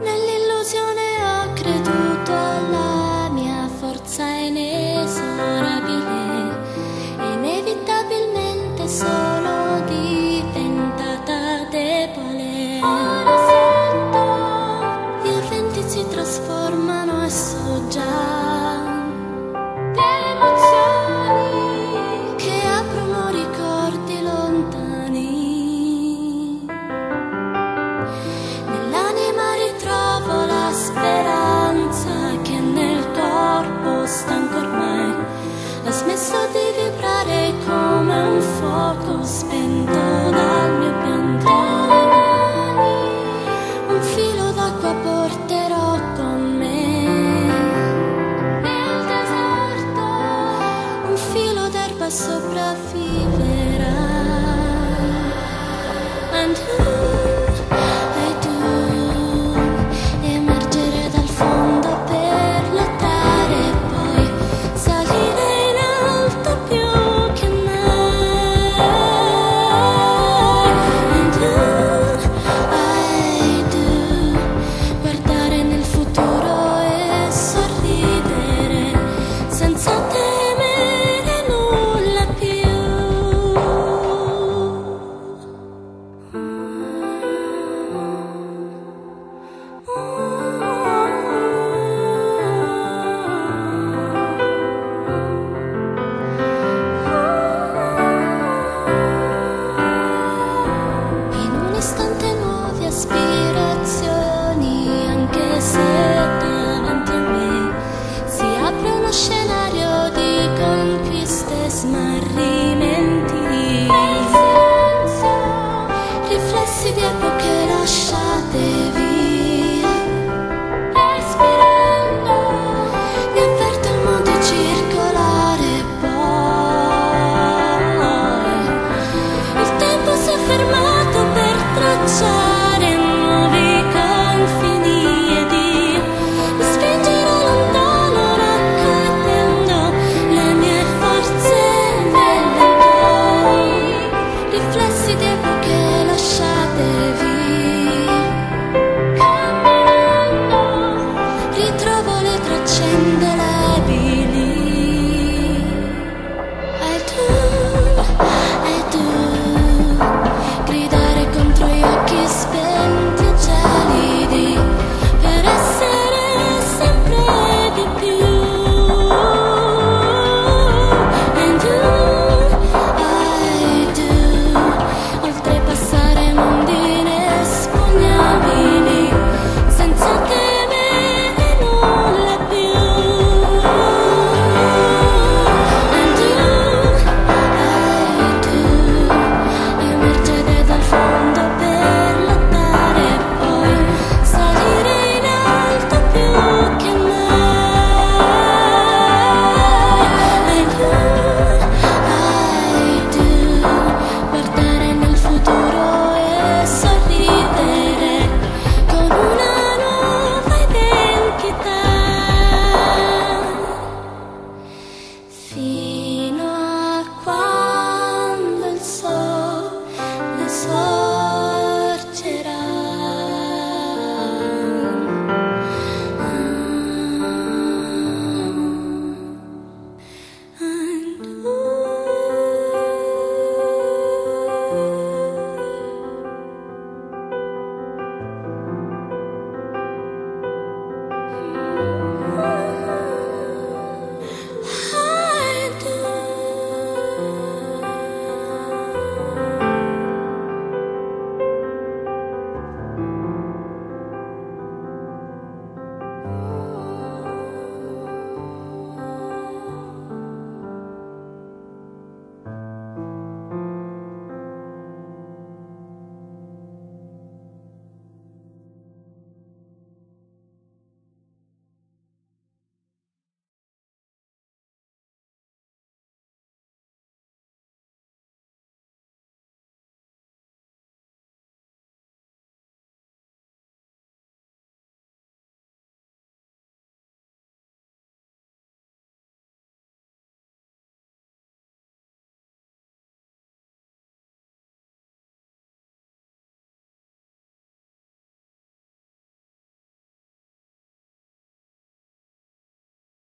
Nell'illusione sopravviverá. And who